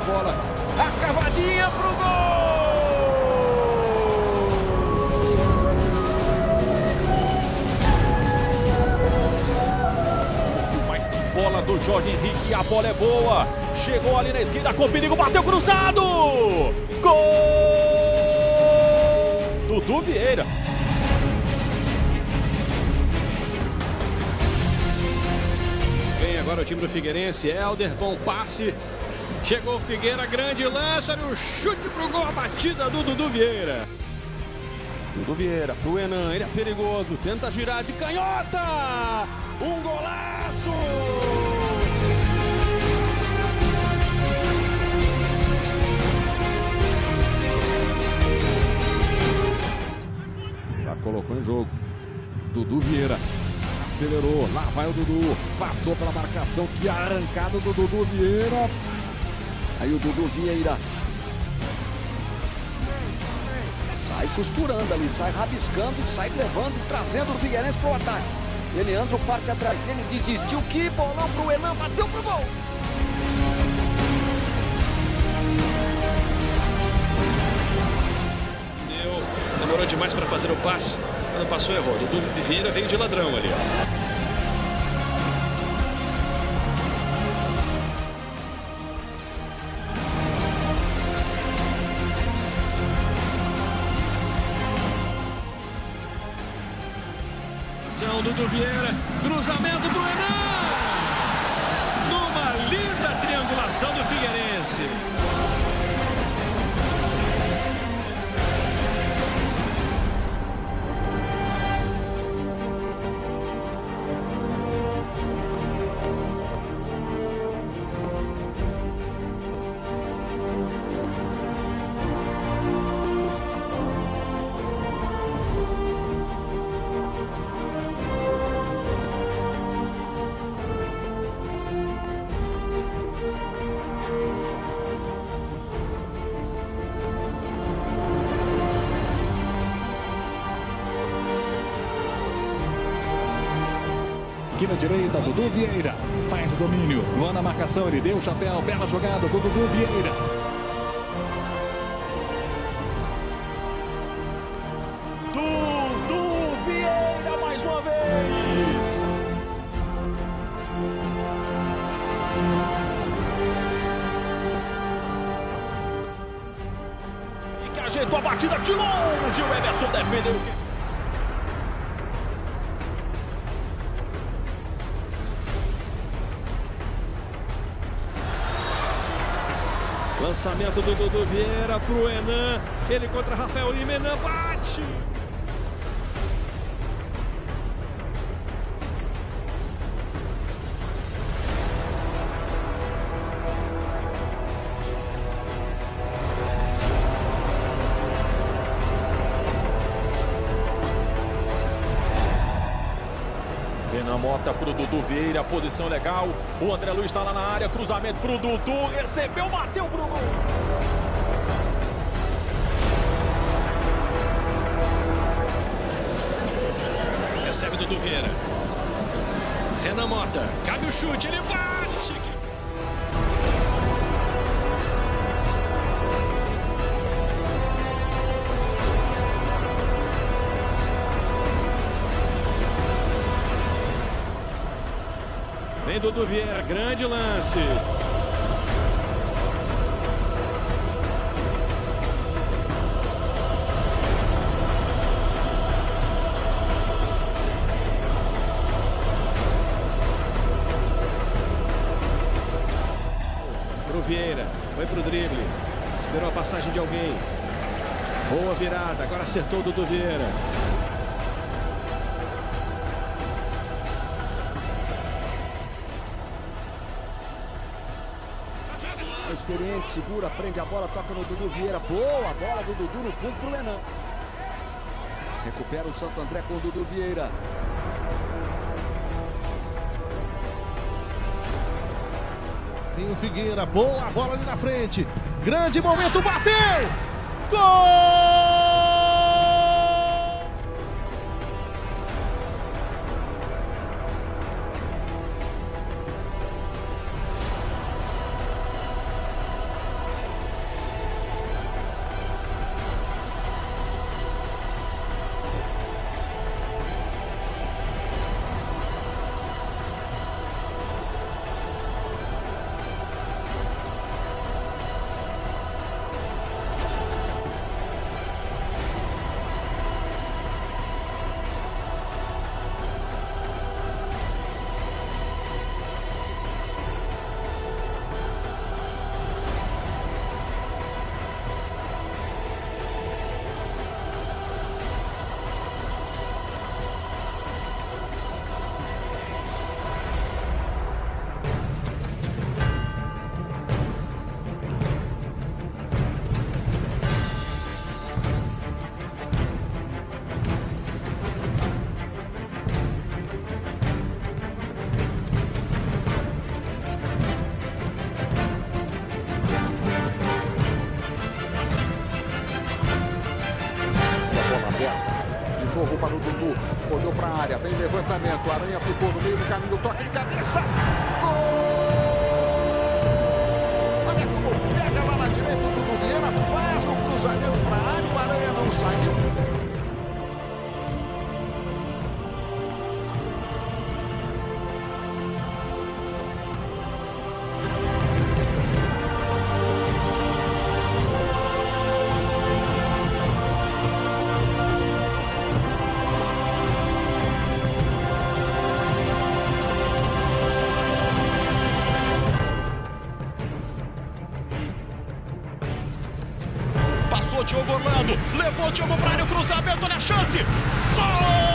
bola. A cavadinha pro gol! Mas que bola do Jorge Henrique, a bola é boa. Chegou ali na esquerda com perigo, bateu cruzado! Gol! Dudu Vieira. Agora o time do Figueirense. Helder, bom passe. Chegou o Figueira, grande lance. Olha o chute pro gol, a batida do Dudu Vieira. Dudu Vieira pro Enan, ele é perigoso, tenta girar de canhota! Um golaço! Já colocou em jogo. Dudu Vieira acelerou, lá vai o Dudu, passou pela marcação, que arrancada do Dudu Vieira. Aí o Dudu Vieira Sai costurando ali, sai rabiscando sai levando, trazendo o Figueirense pro ataque. Eleandro parte atrás dele, desistiu, que bolão pro Enan, bateu pro gol. Deu, demorou demais para fazer o passe. Quando passou, errou. Dudu Vieira veio de ladrão ali. Ó. Ação, Dudu Vieira, cruzamento do Enan! Numa linda triangulação do Figueirense. Aqui na direita, Dudu Vieira faz o domínio. Lá na marcação, ele deu o chapéu. Bela jogada do Dudu Vieira. Dudu Vieira mais uma vez. E que ajeitou a batida de longe. O Emerson defendeu. Lançamento do Dudu Vieira pro Enan. Ele contra Rafael Lima. Enan bate. Renan Mota pro Dudu Vieira, posição legal. O André Luiz está lá na área, cruzamento pro Dudu, recebeu, bateu pro gol. Recebe Dudu Vieira. Renan Mota. Cabe o chute, ele bate. Vem Dudu Vieira, grande lance. Pro Vieira, foi pro drible. Esperou a passagem de alguém. Boa virada, agora acertou o Dudu Vieira. Experiente, segura, prende a bola, toca no Dudu Vieira. Boa bola do Dudu no fundo pro Enan. Recupera o Santo André com o Dudu Vieira. Tem o Figueira, boa bola ali na frente. Grande momento, bateu! Gol! Levantamento. Aranha ficou no meio do caminho, toque de cabeça. Gol! Olha como pega lá na direita o Dudu Vieira, faz um cruzamento para a área, o Aranha não saiu. Diogo Orlando, levou Diogo para o cruzamento, olha a chance! Gol!